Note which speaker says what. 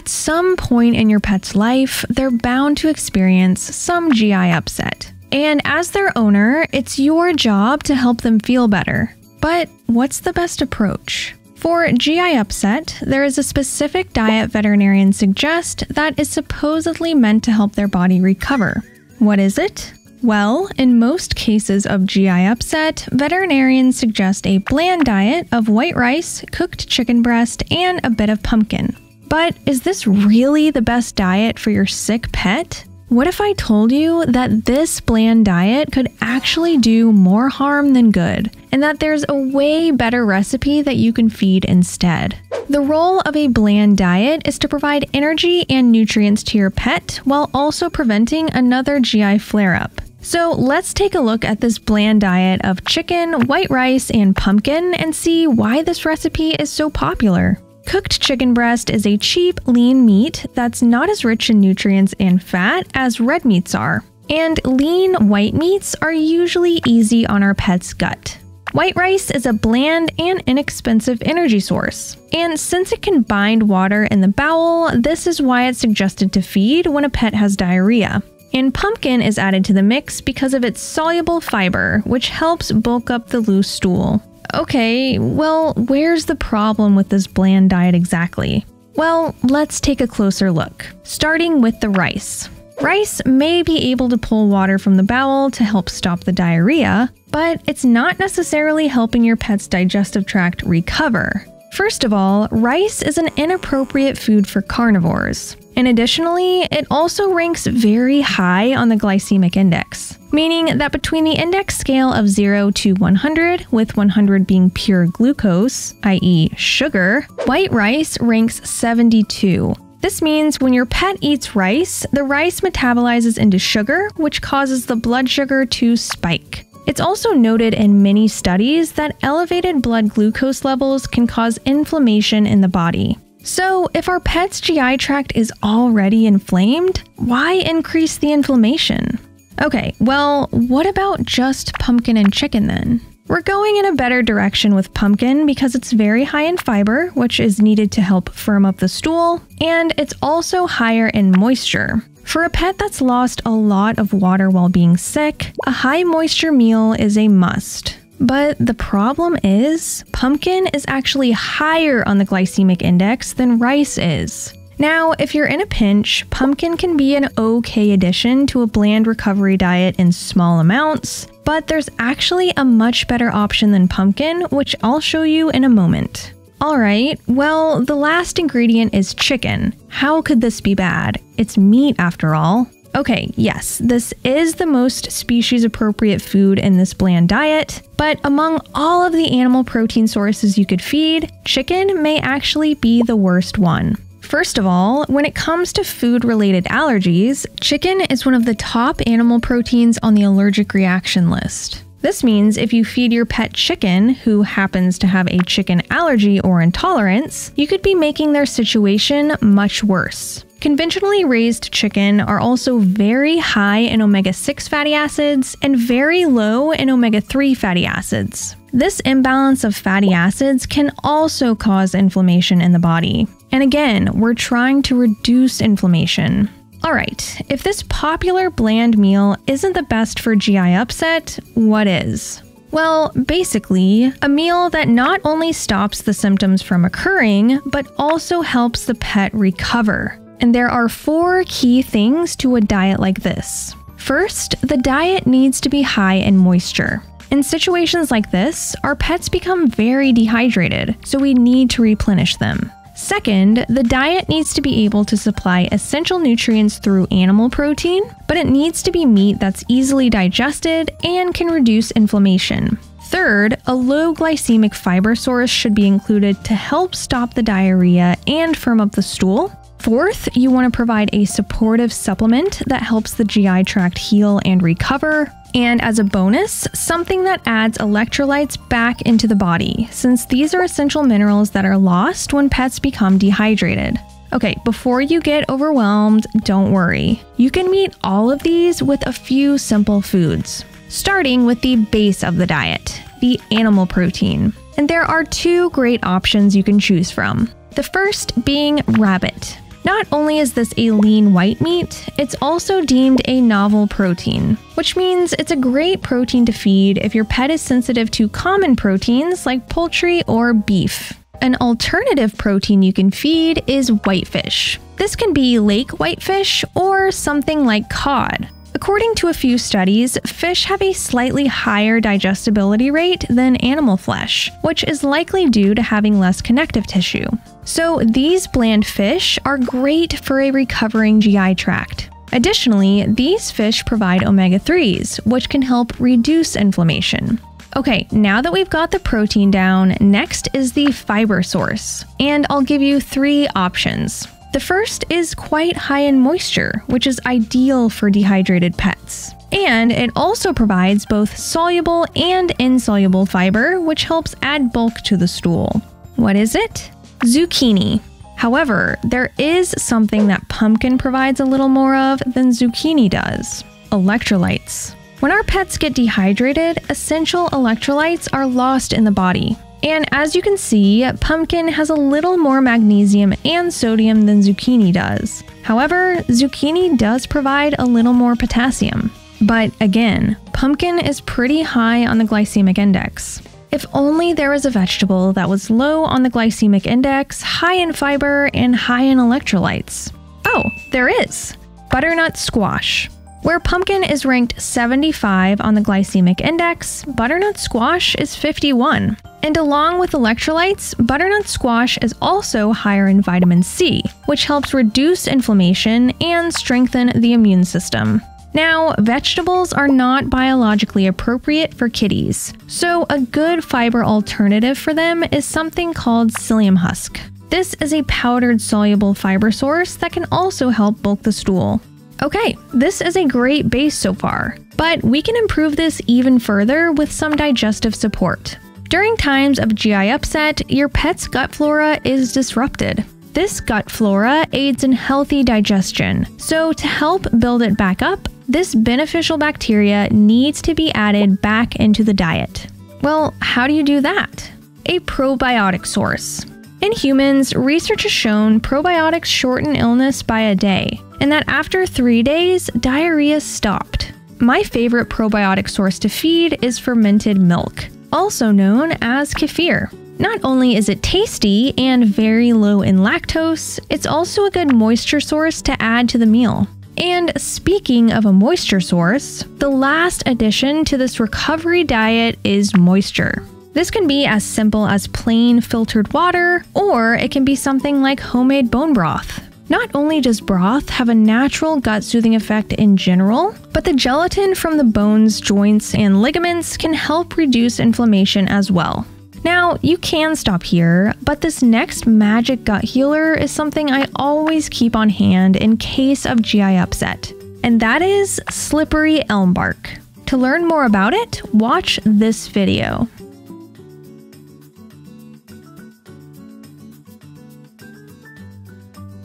Speaker 1: At some point in your pet's life, they're bound to experience some GI upset. And as their owner, it's your job to help them feel better. But what's the best approach? For GI upset, there is a specific diet veterinarians suggest that is supposedly meant to help their body recover. What is it? Well, in most cases of GI upset, veterinarians suggest a bland diet of white rice, cooked chicken breast, and a bit of pumpkin. But is this really the best diet for your sick pet? What if I told you that this bland diet could actually do more harm than good, and that there's a way better recipe that you can feed instead? The role of a bland diet is to provide energy and nutrients to your pet while also preventing another GI flare up. So let's take a look at this bland diet of chicken, white rice, and pumpkin and see why this recipe is so popular. Cooked chicken breast is a cheap, lean meat that's not as rich in nutrients and fat as red meats are. And lean white meats are usually easy on our pet's gut. White rice is a bland and inexpensive energy source. And since it can bind water in the bowel, this is why it's suggested to feed when a pet has diarrhea. And pumpkin is added to the mix because of its soluble fiber, which helps bulk up the loose stool. Okay, well, where's the problem with this bland diet exactly? Well, let's take a closer look, starting with the rice. Rice may be able to pull water from the bowel to help stop the diarrhea, but it's not necessarily helping your pet's digestive tract recover. First of all, rice is an inappropriate food for carnivores. And additionally, it also ranks very high on the glycemic index, meaning that between the index scale of 0 to 100, with 100 being pure glucose, i.e., sugar, white rice ranks 72. This means when your pet eats rice, the rice metabolizes into sugar, which causes the blood sugar to spike. It's also noted in many studies that elevated blood glucose levels can cause inflammation in the body. So, if our pet's GI tract is already inflamed, why increase the inflammation? Okay, well, what about just pumpkin and chicken then? We're going in a better direction with pumpkin because it's very high in fiber, which is needed to help firm up the stool, and it's also higher in moisture. For a pet that's lost a lot of water while being sick, a high moisture meal is a must. But the problem is, pumpkin is actually higher on the glycemic index than rice is. Now, if you're in a pinch, pumpkin can be an okay addition to a bland recovery diet in small amounts, but there's actually a much better option than pumpkin, which I'll show you in a moment. Alright, well, the last ingredient is chicken. How could this be bad? It's meat after all. Okay, yes, this is the most species appropriate food in this bland diet, but among all of the animal protein sources you could feed, chicken may actually be the worst one. First of all, when it comes to food related allergies, chicken is one of the top animal proteins on the allergic reaction list. This means if you feed your pet chicken who happens to have a chicken allergy or intolerance, you could be making their situation much worse. Conventionally raised chicken are also very high in omega 6 fatty acids and very low in omega 3 fatty acids. This imbalance of fatty acids can also cause inflammation in the body. And again, we're trying to reduce inflammation. Alright, if this popular bland meal isn't the best for GI upset, what is? Well, basically, a meal that not only stops the symptoms from occurring, but also helps the pet recover. And there are four key things to a diet like this. First, the diet needs to be high in moisture. In situations like this, our pets become very dehydrated, so we need to replenish them. Second, the diet needs to be able to supply essential nutrients through animal protein, but it needs to be meat that's easily digested and can reduce inflammation. Third, a low glycemic fiber source should be included to help stop the diarrhea and firm up the stool. Fourth, you want to provide a supportive supplement that helps the GI tract heal and recover. And as a bonus, something that adds electrolytes back into the body, since these are essential minerals that are lost when pets become dehydrated. Okay, before you get overwhelmed, don't worry. You can meet all of these with a few simple foods, starting with the base of the diet, the animal protein. And there are two great options you can choose from. The first being rabbit. Not only is this a lean white meat, it's also deemed a novel protein, which means it's a great protein to feed if your pet is sensitive to common proteins like poultry or beef. An alternative protein you can feed is whitefish. This can be lake whitefish or something like cod. According to a few studies, fish have a slightly higher digestibility rate than animal flesh, which is likely due to having less connective tissue. So, these bland fish are great for a recovering GI tract. Additionally, these fish provide omega 3s, which can help reduce inflammation. Okay, now that we've got the protein down, next is the fiber source. And I'll give you three options. The first is quite high in moisture, which is ideal for dehydrated pets. And it also provides both soluble and insoluble fiber, which helps add bulk to the stool. What is it? Zucchini. However, there is something that pumpkin provides a little more of than zucchini does electrolytes. When our pets get dehydrated, essential electrolytes are lost in the body. And as you can see, pumpkin has a little more magnesium and sodium than zucchini does. However, zucchini does provide a little more potassium. But again, pumpkin is pretty high on the glycemic index. If only there was a vegetable that was low on the glycemic index, high in fiber, and high in electrolytes. Oh, there is! Butternut squash. Where pumpkin is ranked 75 on the glycemic index, butternut squash is 51. And along with electrolytes, butternut squash is also higher in vitamin C, which helps reduce inflammation and strengthen the immune system. Now, vegetables are not biologically appropriate for kitties, so a good fiber alternative for them is something called psyllium husk. This is a powdered soluble fiber source that can also help bulk the stool. Okay, this is a great base so far, but we can improve this even further with some digestive support. During times of GI upset, your pet's gut flora is disrupted. This gut flora aids in healthy digestion, so to help build it back up, this beneficial bacteria needs to be added back into the diet. Well, how do you do that? A probiotic source. In humans, research has shown probiotics shorten illness by a day, and that after three days, diarrhea stopped. My favorite probiotic source to feed is fermented milk, also known as kefir. Not only is it tasty and very low in lactose, it's also a good moisture source to add to the meal. And speaking of a moisture source, the last addition to this recovery diet is moisture. This can be as simple as plain filtered water, or it can be something like homemade bone broth. Not only does broth have a natural gut soothing effect in general, but the gelatin from the bones, joints, and ligaments can help reduce inflammation as well. Now, you can stop here, but this next magic gut healer is something I always keep on hand in case of GI upset, and that is slippery elm bark. To learn more about it, watch this video.